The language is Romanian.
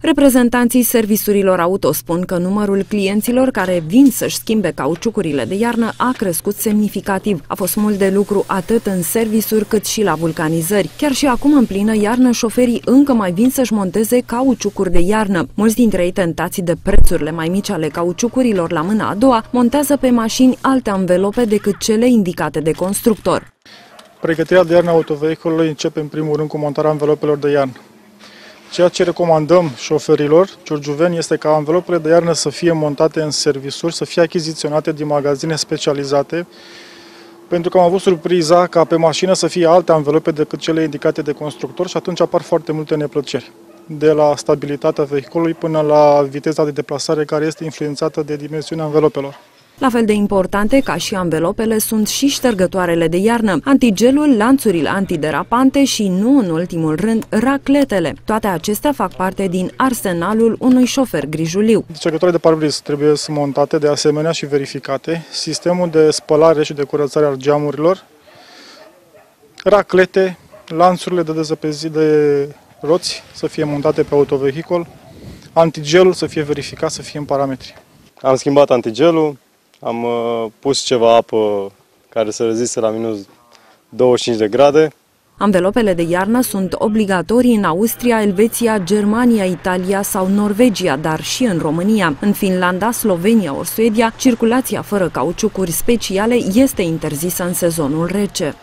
Reprezentanții serviciurilor auto spun că numărul clienților care vin să-și schimbe cauciucurile de iarnă a crescut semnificativ. A fost mult de lucru atât în servisuri cât și la vulcanizări. Chiar și acum, în plină iarnă, șoferii încă mai vin să-și monteze cauciucuri de iarnă. Mulți dintre ei, tentați de prețurile mai mici ale cauciucurilor la mâna a doua, montează pe mașini alte anvelope decât cele indicate de constructor. Pregătirea de iarnă a autovehiculului începe în primul rând cu montarea anvelopelor de iarnă. Ceea ce recomandăm șoferilor ciurgiuveni este ca anvelopele de iarnă să fie montate în servisuri, să fie achiziționate din magazine specializate, pentru că am avut surpriza ca pe mașină să fie alte anvelope decât cele indicate de constructor și atunci apar foarte multe neplăceri de la stabilitatea vehiculului până la viteza de deplasare care este influențată de dimensiunea anvelopelor. La fel de importante ca și anvelopele sunt și ștergătoarele de iarnă, antigelul, lanțurile antiderapante și, nu în ultimul rând, racletele. Toate acestea fac parte din arsenalul unui șofer grijuliu. Ștergătoarele de parbriz trebuie să montate de asemenea și verificate, sistemul de spălare și de curățare al geamurilor, raclete, lanțurile de dezăpezit de roți să fie montate pe autovehicul, antigelul să fie verificat, să fie în parametri. Am schimbat antigelul, am uh, pus ceva apă care să reziste la minus 25 de grade. Anvelopele de iarnă sunt obligatorii în Austria, Elveția, Germania, Italia sau Norvegia, dar și în România. În Finlanda, Slovenia ori Suedia, circulația fără cauciucuri speciale este interzisă în sezonul rece.